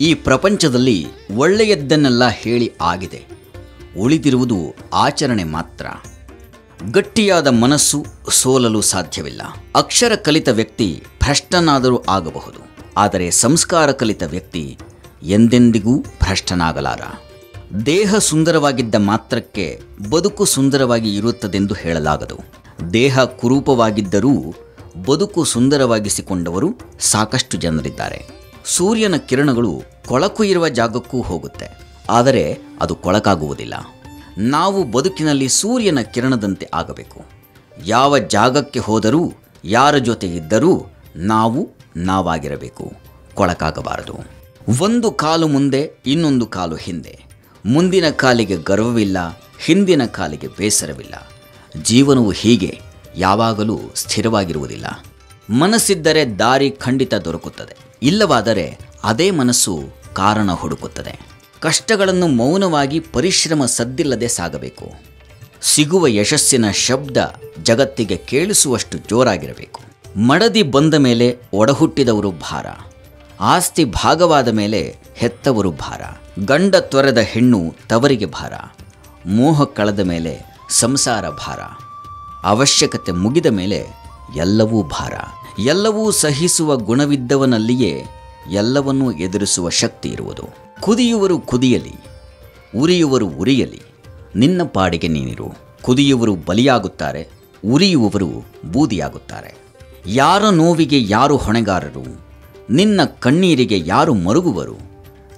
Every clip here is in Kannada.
ಈ ಪ್ರಪಂಚದಲ್ಲಿ ಒಳ್ಳೆಯದ್ದನ್ನೆಲ್ಲ ಹೇಳಿ ಆಗಿದೆ. ಉಳಿದಿರುವುದು ಆಚರಣೆ ಮಾತ್ರ. ಗಟ್ಟಿಯಾದ ಮನಸ್ಸು ಸೋಲಲು ಸಾಧ್ಯವಿಲ್ಲ. ಅಕ್ಷರ ಕಲಿತ ವ್ಯಕ್ತಿ ಭ್ರಷ್ಟನಾದರೂ ಆಗಬಹುದು. ಆದರೆ ಸಂಸ್ಕಾರ ಕಲಿತ ವ್ಯಕ್ತಿ ಎಂದೆಂದಿಗೂ ಭ್ರಷ್ಟನಾಗಲಾರ. ದೇಹ ಸುಂದರವಾಗಿದ್ದ ಮಾತ್ರಕ್ಕೆ ಬದುಕು ಸುಂದರವಾಗಿ ಇರುತ್ತದೆಂದು ಹೇಳಲಾಗದು. ದೇಹ ಕುರೂಪವಾಗಿದ್ದರೂ ಬದುಕು ಸುಂದರವಾಗಿಸಿಕೊಂಡವರು ಸಾಕಷ್ಟು ಜನರಿದ್ದಾರೆ. ಸೂರ್ಯನ ಕಿರಣಗಳು ಕೊಳಕು ಇರುವ ಜಾಗಕ್ಕೂ ಹೋಗುತ್ತೆ. ಆದರೆ ಅದು ಕೊಳಕಾಗುವುದಿಲ್ಲ. ನಾವು ಬದುಕಿನಲ್ಲಿ ಸೂರ್ಯನ ಕಿರಣದಂತೆ ಆಗಬೇಕು. ಯಾವ ಜಾಗಕ್ಕೆ ಹೋದರೂ, ಯಾರ ಜೊತೆ ಇದ್ದರೂ ನಾವು ನಾವಾಗಿರಬೇಕು. ಕೊಳಕಾಗಬಾರದು. ಒಂದು ಕಾಲು ಮುಂದೆ, ಇನ್ನೊಂದು ಕಾಲು ಹಿಂದೆ. ಮುಂದಿನ ಕಾಲಿಗೆ ಗರ್ವವಿಲ್ಲ, ಹಿಂದಿನ ಕಾಲಿಗೆ ಬೇಸರವಿಲ್ಲ. ಜೀವನವು ಹೀಗೆ, ಯಾವಾಗಲೂ ಸ್ಥಿರವಾಗಿರುವುದಿಲ್ಲ. ಮನಸ್ಸಿದ್ದರೆ ದಾರಿ ಖಂಡಿತ ದೊರಕುತ್ತದೆ. ಇಲ್ಲವಾದರೆ ಅದೇ ಮನಸ್ಸು ಕಾರಣ ಹುಡುಕುತ್ತದೆ. ಕಷ್ಟಗಳನ್ನು ಮೌನವಾಗಿ ಪರಿಶ್ರಮ ಸದ್ದಿಲ್ಲದೆ ಸಾಗಬೇಕು. ಸಿಗುವ ಯಶಸ್ಸಿನ ಶಬ್ದ ಜಗತ್ತಿಗೆ ಕೇಳಿಸುವಷ್ಟು ಜೋರಾಗಿರಬೇಕು. ಮಡದಿ ಬಂದ ಮೇಲೆ ಒಡಹುಟ್ಟಿದವರು ಭಾರ. ಆಸ್ತಿ ಭಾಗವಾದ ಮೇಲೆ ಹೆತ್ತವರು ಭಾರ. ಗಂಡ ತೊರೆದ ಹೆಣ್ಣು ತವರಿಗೆ ಭಾರ. ಮೋಹ ಕಳೆದ ಮೇಲೆ ಸಂಸಾರ ಭಾರ. ಅವಶ್ಯಕತೆ ಮುಗಿದ ಮೇಲೆ ಎಲ್ಲವೂ ಭಾರ. ಎಲ್ಲವೂ ಸಹಿಸುವ ಗುಣವಿದ್ದವನಲ್ಲಿಯೇ ಎಲ್ಲವನ್ನೂ ಎದುರಿಸುವ ಶಕ್ತಿ ಇರುವುದು. ಕುದಿಯುವರು ಕುದಿಯಲಿ, ಉರಿಯುವರು ಉರಿಯಲಿ, ನಿನ್ನ ಪಾಡಿಗೆ ನೀನಿರು. ಕುದಿಯುವರು ಬಲಿಯಾಗುತ್ತಾರೆ ಉರಿಯುವವರು ಬೂದಿಯಾಗುತ್ತಾರೆ. ಯಾರ ನೋವಿಗೆ ಯಾರು ಹೊಣೆಗಾರರು? ನಿನ್ನ ಕಣ್ಣೀರಿಗೆ ಯಾರು ಮರುಗುವರು?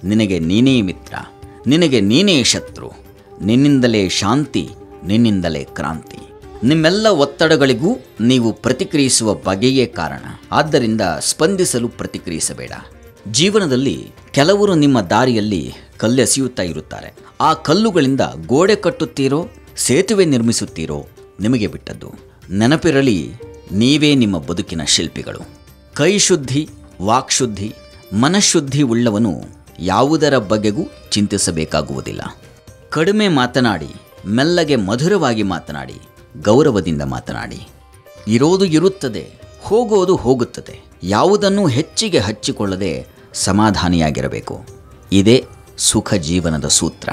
ನಿನಗೆ ನೀನೇ ಮಿತ್ರ, ನಿನಗೆ ನೀನೇ ಶತ್ರು. ನಿನ್ನಿಂದಲೇ ಶಾಂತಿ, ನಿನ್ನಿಂದಲೇ ಕ್ರಾಂತಿ. ನಿಮ್ಮೆಲ್ಲ ಒತ್ತಡಗಳಿಗೂ ನೀವು ಪ್ರತಿಕ್ರಿಯಿಸುವ ಬಗೆಯೇ ಕಾರಣ. ಆದ್ದರಿಂದ ಸ್ಪಂದಿಸಲು ಪ್ರತಿಕ್ರಿಯಿಸಬೇಡ. ಜೀವನದಲ್ಲಿ ಕೆಲವರು ನಿಮ್ಮ ದಾರಿಯಲ್ಲಿ ಕಲ್ಲೆಸೆಯುತ್ತಾ ಇರುತ್ತಾರೆ. ಆ ಕಲ್ಲುಗಳಿಂದ ಗೋಡೆ ಕಟ್ಟುತ್ತೀರೋ, ಸೇತುವೆ ನಿರ್ಮಿಸುತ್ತೀರೋ, ನಿಮಗೆ ಬಿಟ್ಟದ್ದು. ನೆನಪಿರಲಿ, ನೀವೇ ನಿಮ್ಮ ಬದುಕಿನ ಶಿಲ್ಪಿಗಳು. ಕೈ ಶುದ್ಧಿ ವಾಕ್ಶುದ್ಧಿ ಮನಃಶುದ್ಧಿ ಉಳ್ಳವನು ಯಾವುದರ ಬಗೆಗೂ ಚಿಂತಿಸಬೇಕಾಗುವುದಿಲ್ಲ. ಕಡಿಮೆ ಮಾತನಾಡಿ, ಮೆಲ್ಲಗೆ ಮಧುರವಾಗಿ ಮಾತನಾಡಿ ಗೌರವದಿಂದ ಮಾತನಾಡಿ. ಇರೋದು ಇರುತ್ತದೆ ಹೋಗೋದು ಹೋಗುತ್ತದೆ ಯಾವುದನ್ನು ಹೆಚ್ಚಿಗೆ ಹಚ್ಚಿಕೊಳ್ಳದೆ ಸಮಾಧಾನಿಯಾಗಿರಬೇಕು. ಇದೇ ಸುಖ ಜೀವನದ ಸೂತ್ರ.